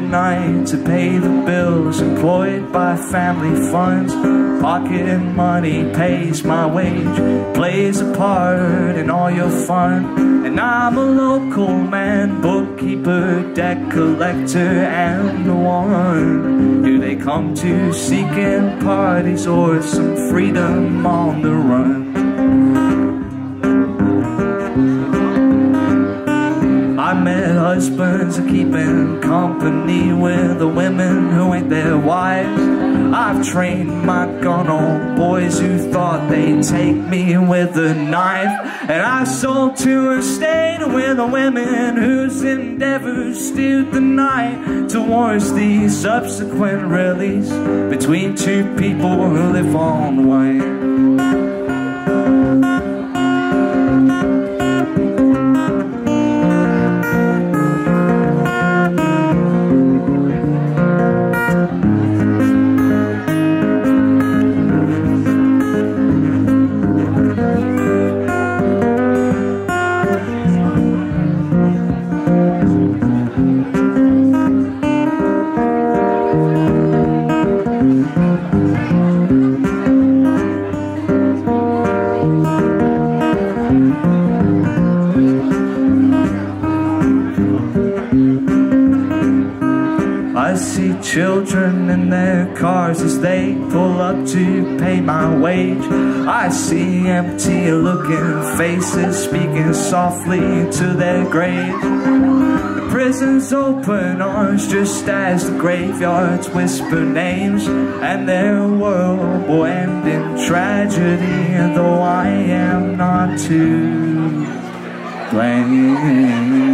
night to pay the bills Employed by family funds. Pocket money pays my wage Plays a part in all your fun. And I'm a local man Bookkeeper, debt collector, and the one. Do they come to seeking parties Or some freedom on the run met are keeping company with the women who ain't their wives. I've trained my gun on boys who thought they'd take me with a knife. And I sold to a state with the women whose endeavors steered the night towards the subsequent release between two people who live on white. I see children in their cars as they pull up to pay my wage. I see empty looking faces speaking softly to their graves. The prison's open arms just as the graveyards whisper names. And their world will end in tragedy, though I am not to blame.